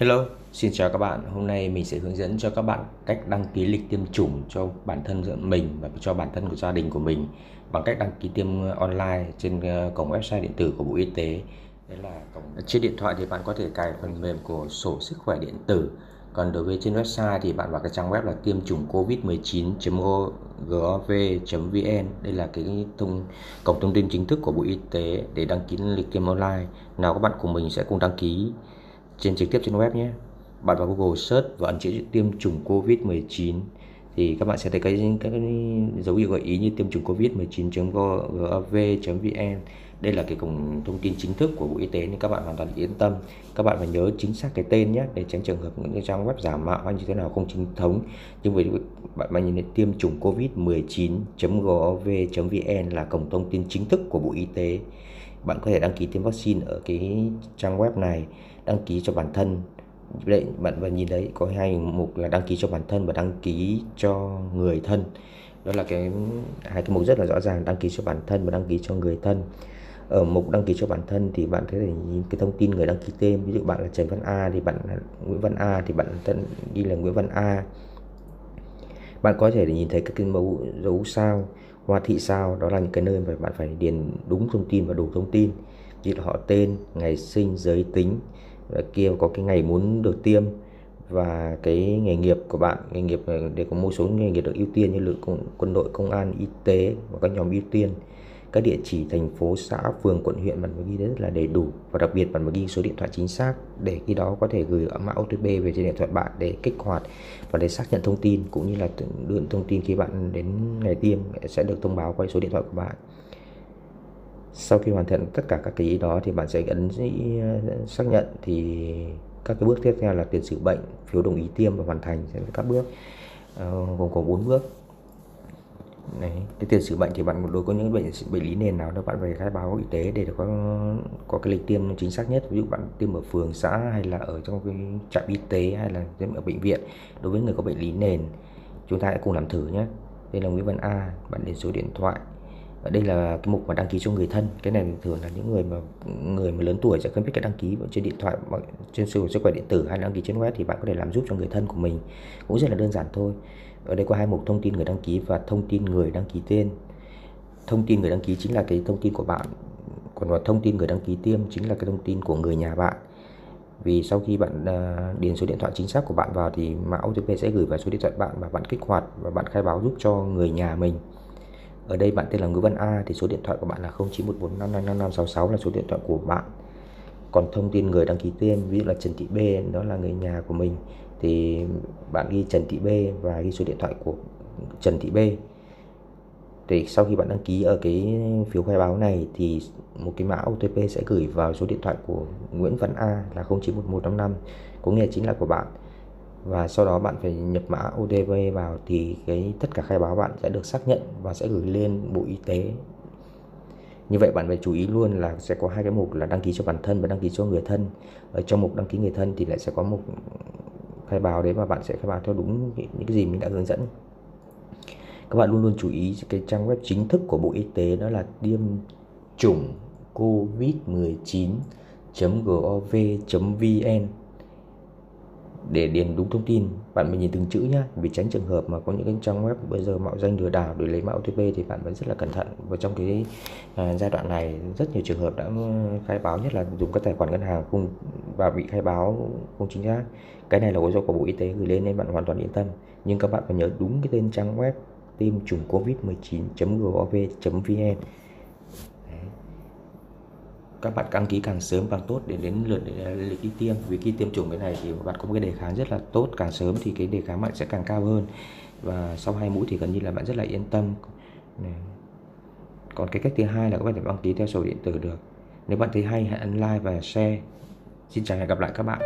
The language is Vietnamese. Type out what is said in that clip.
Hello, xin chào các bạn. Hôm nay mình sẽ hướng dẫn cho các bạn cách đăng ký lịch tiêm chủng cho bản thân mình và cho bản thân của gia đình của mình bằng cách đăng ký tiêm online trên ờ, cổng website điện tử của Bộ Y tế. Đấy là cổng trên điện thoại thì bạn có thể cài phần mềm của sổ sức khỏe điện tử. Còn đối với trên website thì bạn vào cái trang web là tiêm chủng covid19.gov.vn. Đây là cái thông cổng thông tin chính thức của Bộ Y tế để đăng ký lịch tiêm online. Nào các bạn cùng mình sẽ cùng đăng ký trên trực tiếp trên web nhé. Bạn vào Google search và ấn chữ tiêm chủng COVID-19 thì các bạn sẽ thấy cái các cái dấu hiệu gợi ý như tiêm chủng covid-19.gov.vn đây là cái cổng thông tin chính thức của Bộ Y tế nên các bạn hoàn toàn yên tâm. Các bạn phải nhớ chính xác cái tên nhé, để tránh trường hợp những trang web giả mạo hay như thế nào không chính thống. Nhưng với bạn mà nhìn thấy tiêm chủng covid-19.gov.vn là cổng thông tin chính thức của Bộ Y tế bạn có thể đăng ký tiêm vaccine ở cái trang web này, đăng ký cho bản thân. Đấy bạn và nhìn đấy, có hai mục là đăng ký cho bản thân và đăng ký cho người thân. Đó là cái, hai cái mục rất là rõ ràng, đăng ký cho bản thân và đăng ký cho người thân. Ở mục đăng ký cho bản thân thì bạn có thể nhìn cái thông tin người đăng ký tên ví dụ bạn là Trần Văn A thì bạn là Nguyễn Văn A, thì bạn thân ghi là Nguyễn Văn A bạn có thể để nhìn thấy các cái mẫu dấu sao, hoa thị sao, đó là những cái nơi mà bạn phải điền đúng thông tin và đủ thông tin. Như là họ tên, ngày sinh, giới tính, và kia có cái ngày muốn được tiêm. Và cái nghề nghiệp của bạn, nghề nghiệp để có một số nghề nghiệp được ưu tiên như lực quân đội, công an, y tế và các nhóm ưu tiên các địa chỉ thành phố, xã, phường, quận, huyện bạn phải ghi rất là đầy đủ. Và đặc biệt bạn phải ghi số điện thoại chính xác để khi đó có thể gửi mã OTP về trên điện thoại bạn để kích hoạt và để xác nhận thông tin, cũng như là đưa thông tin khi bạn đến ngày tiêm sẽ được thông báo qua số điện thoại của bạn. Sau khi hoàn thiện tất cả các cái ý đó thì bạn sẽ ấn ờ, xác nhận thì các cái bước tiếp theo là tiền sử bệnh, phiếu đồng ý tiêm và hoàn thành sẽ các bước ờ, gồm có bốn bước. Đấy, cái tiền sử bệnh thì bạn đối có những bệnh bệnh lý nền nào đó bạn phải khai báo y tế để có có cái lịch tiêm chính xác nhất. Ví dụ bạn tiêm ở phường xã hay là ở trong cái trạm y tế hay là tiêm ở bệnh viện đối với người có bệnh lý nền chúng ta hãy cùng làm thử nhé. Đây là Nguyễn Văn A bạn đến số điện thoại đây là cái mục mà đăng ký cho người thân. Cái này thường là những người mà người mà lớn tuổi sẽ không biết cái đăng ký trên điện thoại trên sổ sức khỏe điện tử hay đăng ký trên web thì bạn có thể làm giúp cho người thân của mình. Cũng rất là đơn giản thôi. Ở đây có hai mục, thông tin người đăng ký và thông tin người đăng ký tên. Thông tin người đăng ký chính là cái thông tin của bạn. Còn vào thông tin người đăng ký tiêm chính là cái thông tin của người nhà bạn. Vì sau khi bạn à, điền số điện thoại chính xác của bạn vào thì mã OTP sẽ gửi vào số điện thoại bạn và bạn kích hoạt và bạn khai báo giúp cho người nhà mình ở đây bạn tên là Nguyễn Văn A, thì số điện thoại của bạn là 0914555566 là số điện thoại của bạn. Còn thông tin người đăng ký tên, ví dụ là Trần Thị B, đó là người nhà của mình, thì bạn ghi Trần Thị B và ghi số điện thoại của Trần Thị B. Thì sau khi bạn đăng ký ở cái phiếu khai báo này, thì một cái mã OTP sẽ gửi vào số điện thoại của Nguyễn Văn A là 091155 có nghĩa chính là của bạn và sau đó bạn phải nhập mã OTP vào thì cái tất cả khai báo bạn sẽ được xác nhận và sẽ gửi lên Bộ Y tế. Như vậy bạn phải chú ý luôn là sẽ có hai cái mục là đăng ký cho bản thân và đăng ký cho người thân. Ở trong mục đăng ký người thân thì lại sẽ có một khai báo đấy và bạn sẽ khai báo theo đúng những cái gì mình đã hướng dẫn. Các bạn luôn luôn chú ý cái trang web chính thức của Bộ Y tế đó là tiêm chủng covid19.gov.vn để điền đúng thông tin. Bạn phải nhìn từng chữ nhá vì tránh trường hợp mà có những cái trang web bây giờ mạo danh lừa đảo để lấy mã OTP thì bạn vẫn rất là cẩn thận. Và trong cái à, giai đoạn này rất nhiều trường hợp đã ừ, khai báo nhất là dùng các tài khoản ngân hàng không và bị khai báo không chính xác. Cái này là do của bộ y tế gửi lên nên bạn hoàn toàn yên tâm. Nhưng các bạn phải nhớ đúng cái tên trang web tiêm chủng covid 19 gov vn các bạn đăng ký càng sớm càng tốt để đến lượt, để lịch đi tiêm. Vì khi tiêm chủng cái này thì bạn có một cái đề kháng rất là tốt, càng sớm thì cái đề kháng bạn sẽ càng cao hơn. Và sau hai mũi thì gần như là bạn rất là yên tâm. Này. còn cái cách thứ hai là các bạn thể đăng ký theo sổ điện tử được. Nếu bạn thấy hay, hãy ấn like và share. Xin chào và hẹn gặp lại các bạn.